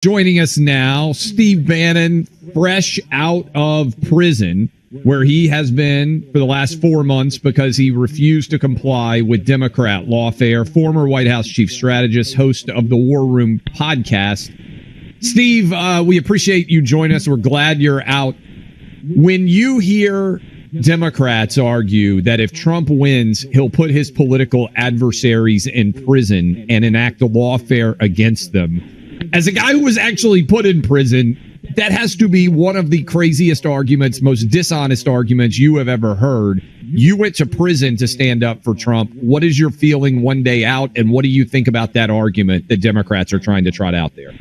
Joining us now, Steve Bannon, fresh out of prison, where he has been for the last four months because he refused to comply with Democrat lawfare, former White House chief strategist, host of the War Room podcast. Steve, uh, we appreciate you joining us. We're glad you're out. When you hear Democrats argue that if Trump wins, he'll put his political adversaries in prison and enact a lawfare against them as a guy who was actually put in prison, that has to be one of the craziest arguments, most dishonest arguments you have ever heard. You went to prison to stand up for Trump. What is your feeling one day out, and what do you think about that argument that Democrats are trying to trot out there?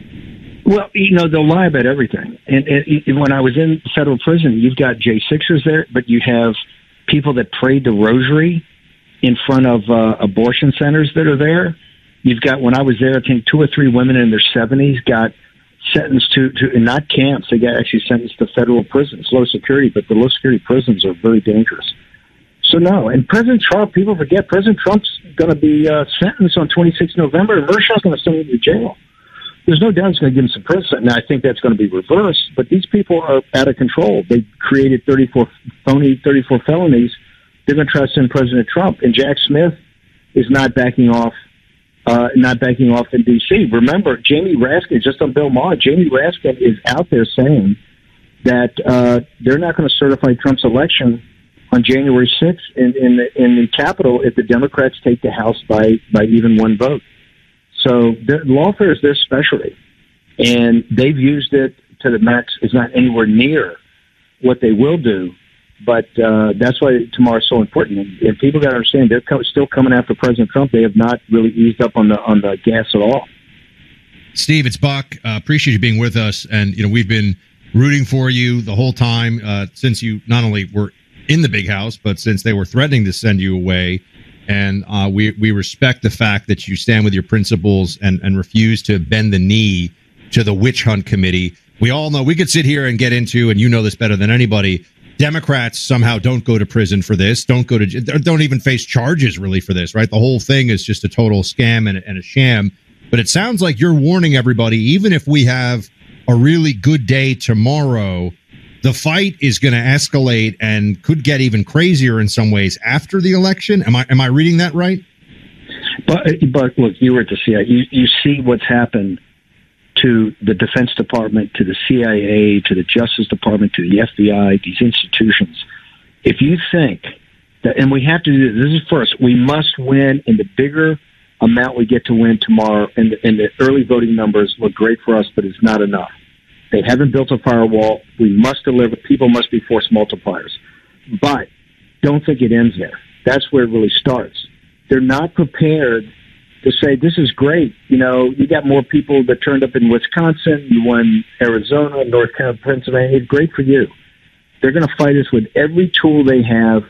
Well, you know, they'll lie about everything. And, and when I was in federal prison, you've got J6ers there, but you have people that prayed the rosary in front of uh, abortion centers that are there You've got when I was there, I think two or three women in their seventies got sentenced to to not camps. They got actually sentenced to federal prisons, low security, but the low security prisons are very dangerous. So no, and President Trump, people forget President Trump's going to be uh, sentenced on 26 November, and going to send him to jail. There's no doubt he's going to give him some prison. Now I think that's going to be reversed, but these people are out of control. They created 34 phony 34 felonies. They're going to try to send President Trump, and Jack Smith is not backing off uh, not backing off in D.C. Remember, Jamie Raskin, just on Bill Maher, Jamie Raskin is out there saying that uh, they're not going to certify Trump's election on January 6th in, in, the, in the Capitol if the Democrats take the House by, by even one vote. So lawfare is their specialty, and they've used it to the max. It's not anywhere near what they will do but uh, that's why tomorrow is so important. And, and people got to understand they're co- still coming after President Trump. They have not really eased up on the on the gas at all. Steve, it's Buck. Uh, appreciate you being with us, and you know we've been rooting for you the whole time uh, since you not only were in the big house, but since they were threatening to send you away. And uh, we we respect the fact that you stand with your principles and and refuse to bend the knee to the witch hunt committee. We all know we could sit here and get into, and you know this better than anybody Democrats somehow don't go to prison for this, don't go to, don't even face charges really for this, right? The whole thing is just a total scam and, and a sham. But it sounds like you're warning everybody, even if we have a really good day tomorrow, the fight is going to escalate and could get even crazier in some ways after the election. Am I am I reading that right? But but look, you were at the CIA. You you see what's happened to the Defense Department, to the CIA, to the Justice Department, to the FBI, these institutions. If you think that, and we have to do this, this is first, we must win in the bigger amount we get to win tomorrow, and the, and the early voting numbers look great for us, but it's not enough. They haven't built a firewall. We must deliver. People must be force multipliers. But don't think it ends there. That's where it really starts. They're not prepared to say this is great. You know, you got more people that turned up in Wisconsin. You won Arizona, North Carolina, Pennsylvania. Great for you. They're going to fight us with every tool they have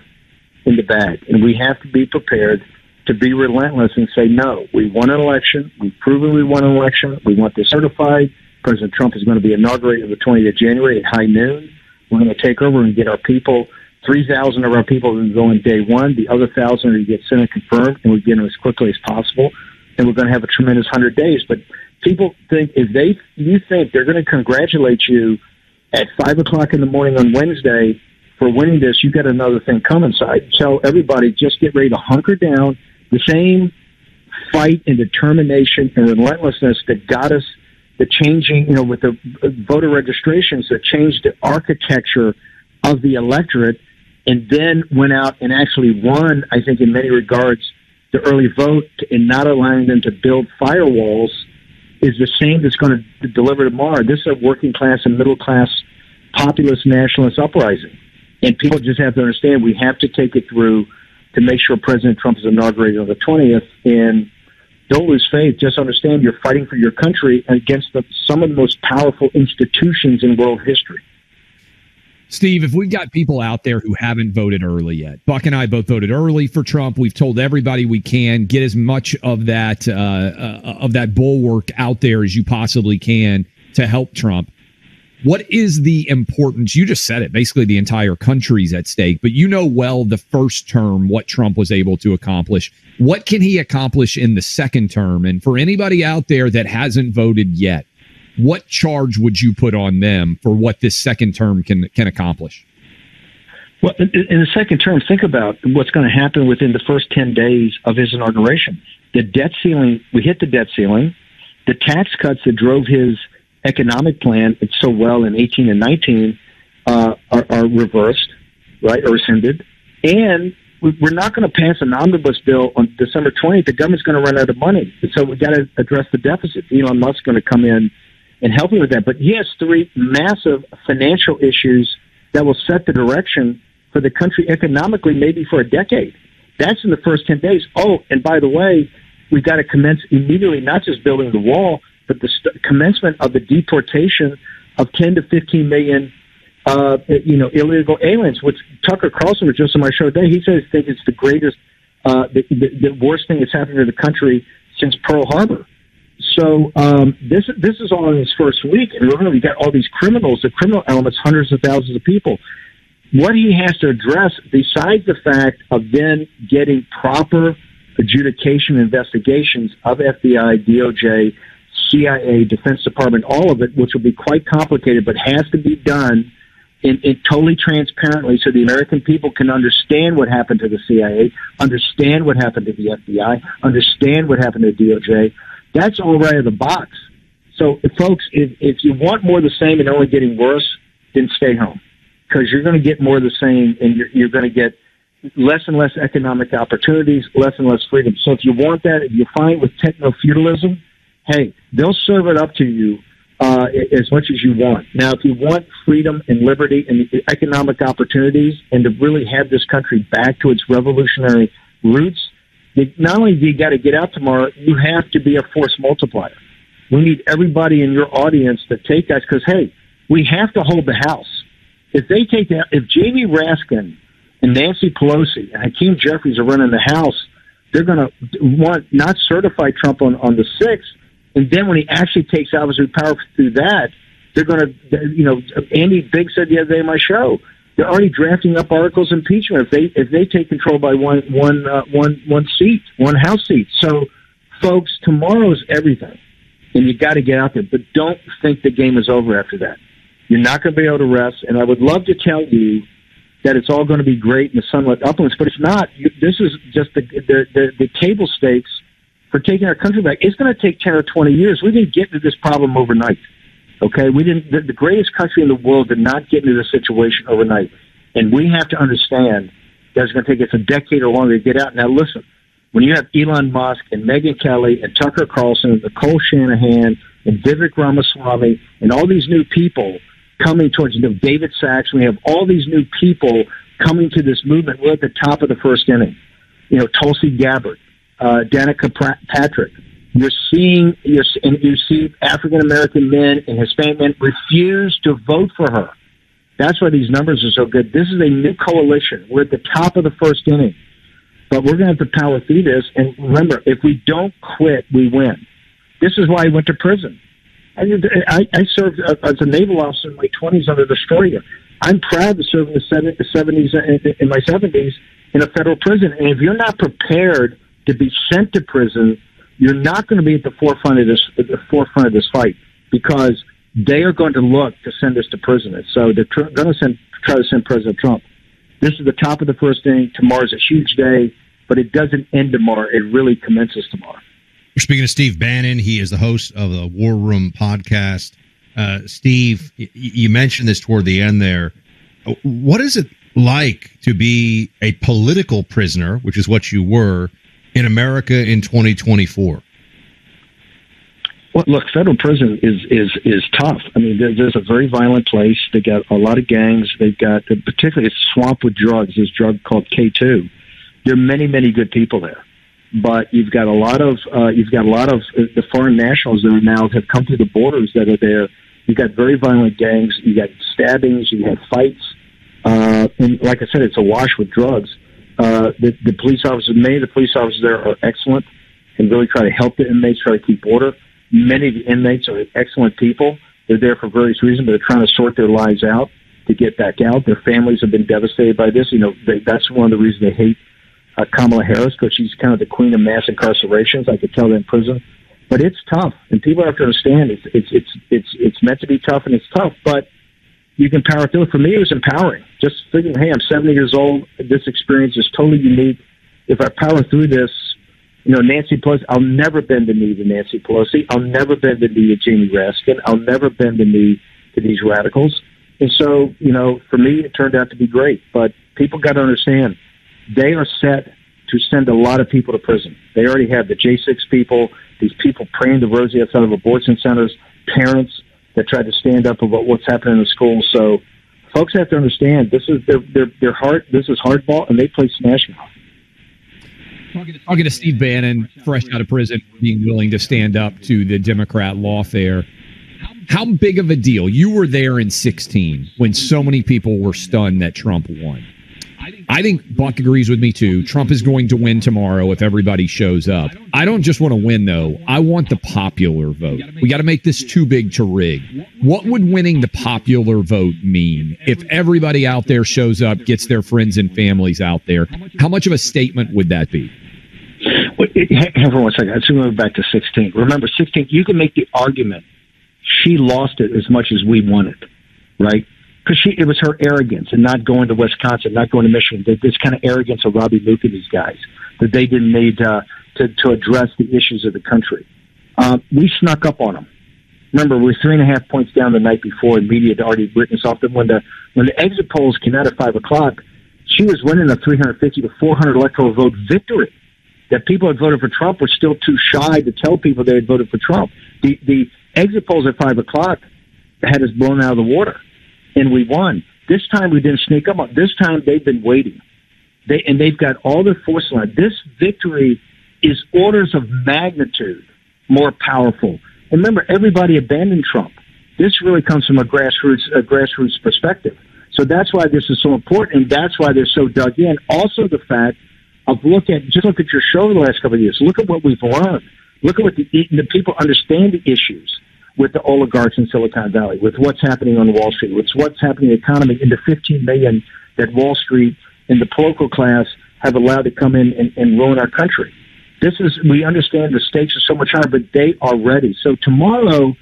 in the bag, and we have to be prepared to be relentless and say no. We won an election. We've proven we won an election. We want this certified. President Trump is going to be inaugurated on the 20th of January at high noon. We're going to take over and get our people 3,000 of our people are going to go in day one. The other 1,000 are going to get Senate confirmed, and we get them as quickly as possible. And we're going to have a tremendous 100 days. But people think if they you think they're going to congratulate you at 5 o'clock in the morning on Wednesday for winning this, you got another thing coming. So I tell everybody just get ready to hunker down. The same fight and determination and relentlessness that got us the changing, you know, with the voter registrations that changed the architecture of the electorate and then went out and actually won, I think, in many regards, the early vote in not allowing them to build firewalls is the same that's going to deliver tomorrow. This is a working class and middle class populist nationalist uprising. And people just have to understand we have to take it through to make sure President Trump is inaugurated on the 20th. And don't lose faith. Just understand you're fighting for your country against the, some of the most powerful institutions in world history. Steve, if we've got people out there who haven't voted early yet, Buck and I both voted early for Trump. We've told everybody we can get as much of that uh, uh, of that bulwark out there as you possibly can to help Trump. What is the importance? You just said it. Basically, the entire country's at stake, but you know well the first term what Trump was able to accomplish. What can he accomplish in the second term? And for anybody out there that hasn't voted yet, what charge would you put on them for what this second term can can accomplish? Well, in, the second term, think about what's going to happen within the first 10 days of his inauguration. The debt ceiling, we hit the debt ceiling. The tax cuts that drove his economic plan so well in 18 and 19 uh, are, are reversed, right, or rescinded. And we're not going to pass an omnibus bill on December 20th. The government's going to run out of money. So we've got to address the deficit. Elon Musk's going to come in and help him with that. But he has three massive financial issues that will set the direction for the country economically, maybe for a decade. That's in the first 10 days. Oh, and by the way, we've got to commence immediately, not just building the wall, but the st- commencement of the deportation of 10 to 15 million uh, you know, illegal aliens, which Tucker Carlson was just on my show today. He says think it's the greatest, uh, the, the, the worst thing that's happened to the country since Pearl Harbor. So um, this this is all in his first week, and remember, we got all these criminals, the criminal elements, hundreds of thousands of people. What he has to address, besides the fact of then getting proper adjudication investigations of FBI, DOJ, CIA, Defense Department, all of it, which will be quite complicated, but has to be done in, in totally transparently so the American people can understand what happened to the CIA, understand what happened to the FBI, understand what happened to DOJ. That's all right of the box. So, folks, if, if you want more of the same and only getting worse, then stay home because you're going to get more of the same and you're, you're going to get less and less economic opportunities, less and less freedom. So, if you want that, if you find with techno feudalism, hey, they'll serve it up to you uh, as much as you want. Now, if you want freedom and liberty and economic opportunities and to really have this country back to its revolutionary roots, not only do you got to get out tomorrow, you have to be a force multiplier. We need everybody in your audience to take that because, hey, we have to hold the House. If they take that, if Jamie Raskin and Nancy Pelosi and Hakeem Jeffries are running the House, they're going to want not certify Trump on, on the 6th and then when he actually takes absolute power through that, they're going to, you know, Andy Biggs said the other day in my show, they're already drafting up articles of impeachment if they if they take control by one one uh, one one seat, one House seat. So, folks, tomorrow's everything, and you got to get out there. But don't think the game is over after that. You're not going to be able to rest. And I would love to tell you that it's all going to be great in the sunlit uplands, but it's not. This is just the the, the, the table stakes for taking our country back. It's going to take 10 or 20 years. We didn't get to this problem overnight. Okay. We didn't, the, the greatest country in the world did not get into this situation overnight. And we have to understand that it's going to take us a decade or longer to get out. Now, listen, when you have Elon Musk and Megyn Kelly and Tucker Carlson and Nicole Shanahan and Vivek Ramaswamy and all these new people coming towards, you know, David Sacks, we have all these new people coming to this movement. We're at the top of the first inning. You know, Tulsi Gabbard, uh, Danica Patrick. You're seeing you're, and you see African American men and Hispanic men refuse to vote for her. That's why these numbers are so good. This is a new coalition. We're at the top of the first inning, but we're going to have to power through this. And remember, if we don't quit, we win. This is why I went to prison. I, I, I served uh, as a naval officer in my 20s under Destroyer. I'm proud to serve in the 70s, uh, in my 70s in a federal prison. And if you're not prepared to be sent to prison, you're not going to be at the forefront of this the forefront of this fight because they are going to look to send us to prison. So they're going to send try to send President Trump. This is the top of the first inning. Tomorrow's a huge day, but it doesn't end tomorrow. It really commences tomorrow. We're speaking to Steve Bannon. He is the host of the War Room podcast. Uh, Steve, you mentioned this toward the end there. What is it like to be a political prisoner, which is what you were, in America in 2024? Well, look, federal prison is is is tough. I mean, there's a very violent place. They got a lot of gangs. They've got particularly it's swamped with drugs. This drug called K2. There are many many good people there, but you've got a lot of uh, you've got a lot of uh, the foreign nationals that are now have come through the borders that are there. You've got very violent gangs. You got stabbings. You have fights. Uh, and like I said, it's awash with drugs. Uh, the, the police officers, many the police officers there are excellent and really try to help the inmates, try to keep order. Many of the inmates are excellent people. They're there for various reasons, but they're trying to sort their lives out to get back out. Their families have been devastated by this. You know, they, that's one of the reasons they hate uh, Kamala Harris because she's kind of the queen of mass incarcerations. I could tell that in prison. But it's tough, and people have to understand it's it's it's it's it's meant to be tough, and it's tough. But you can power through. For me, it was empowering. Just thinking, hey, I'm 70 years old. This experience is totally unique. If I power through this, you know, Nancy Pelosi, I'll never bend the knee to Nancy Pelosi. I'll never bend the knee to Jamie Raskin. I'll never bend the knee to these radicals. And so, you know, for me, it turned out to be great. But people got to understand, they are set to send a lot of people to prison. They already have the J6 people, these people praying the rosy outside of abortion centers, parents that tried to stand up about what's happening in the schools. So folks have to understand this is their their their heart. This is hardball, and they play smash mouth. Talking to, talking to Steve Bannon, fresh out of prison, being willing to stand up to the Democrat lawfare. How big of a deal? You were there in 16 when so many people were stunned that Trump won. I think Buck agrees with me too. Trump is going to win tomorrow if everybody shows up. I don't just want to win though. I want the popular vote. We got to make this too big to rig. What would winning the popular vote mean if everybody out there shows up, gets their friends and families out there? How much of a statement would that be? Hang for one second. Let's move back to 16. Remember, 16, you can make the argument she lost it as much as we won it, right? Because she it was her arrogance and not going to Wisconsin, not going to Michigan. This kind of arrogance of Robby Mook and these guys that they didn't need uh, to to address the issues of the country. Uh, we snuck up on them. Remember, we were three and a half points down the night before, and media had already written us off. That when the when the exit polls came out at five o'clock, she was winning a 350 to 400 electoral vote victory. That people had voted for Trump were still too shy to tell people they had voted for Trump. The the exit polls at five o'clock had us blown out of the water and we won. This time we didn't sneak up on. This time they've been waiting. They and they've got all their force line. This victory is orders of magnitude more powerful. And remember, everybody abandoned Trump. This really comes from a grassroots a grassroots perspective. So that's why this is so important, and that's why they're so dug in. Also, the fact of look at just look at your show the last couple of years. Look at what we've learned. Look at what the, the people understand the issues with the oligarchs in Silicon Valley, with what's happening on Wall Street, with what's happening in the economy, and the 15 million that Wall Street and the political class have allowed to come in and, and ruin our country. This is, we understand the stakes are so much higher, but they are ready. So tomorrow,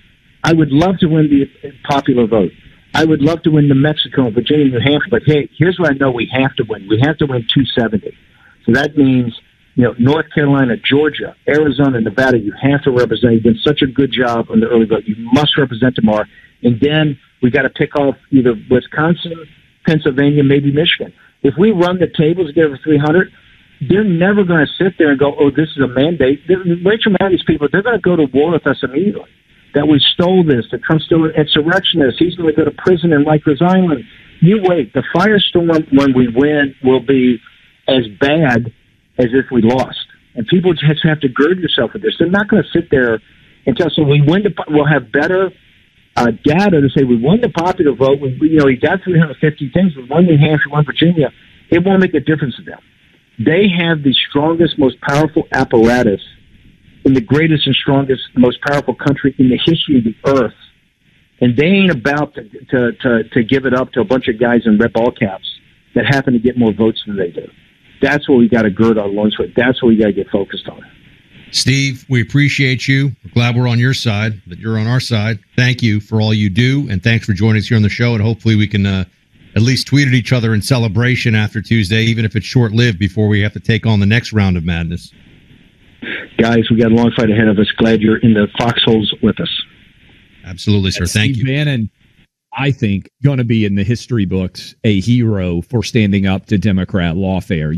I would love to win the popular vote. I would love to win New Mexico, Virginia, New Hampshire, but hey, here's what I know we have to win. We have to win 270. So that means you know, North Carolina, Georgia, Arizona, Nevada, you have to represent. You've done such a good job on the early vote. You must represent tomorrow. And then we got to pick off either Wisconsin, Pennsylvania, maybe Michigan. If we run the tables get over 300, they're never going to sit there and go, oh, this is a mandate. Rachel Maddow's people, they're going to go to war with us immediately. That we stole this, that Trump's still an insurrectionist. He's going to go to prison in Rikers Island. You wait. The firestorm when we win will be as bad as if we lost. And people just have to gird yourself with this. They're not going to sit there and tell. So we win. The, we'll have better uh, data to say we won the popular vote. We, you know, he got 350 things. We won New Hampshire, won Virginia. It won't make a difference to them. They have the strongest, most powerful apparatus in the greatest and strongest, most powerful country in the history of the earth. And they ain't about to, to, to, to give it up to a bunch of guys in red ball caps that happen to get more votes than they do. That's what we got to gird our loins with. That's what we got to get focused on. Steve, we appreciate you. We're glad we're on your side, that you're on our side. Thank you for all you do, and thanks for joining us here on the show. And hopefully, we can uh, at least tweet at each other in celebration after Tuesday, even if it's short lived, before we have to take on the next round of madness. Guys, we got a long fight ahead of us. Glad you're in the foxholes with us. Absolutely, sir. Thank Steve you. Bannon, I think, going to be in the history books a hero for standing up to Democrat lawfare.